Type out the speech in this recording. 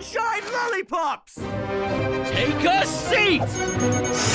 sunshine lollipops! Take a seat!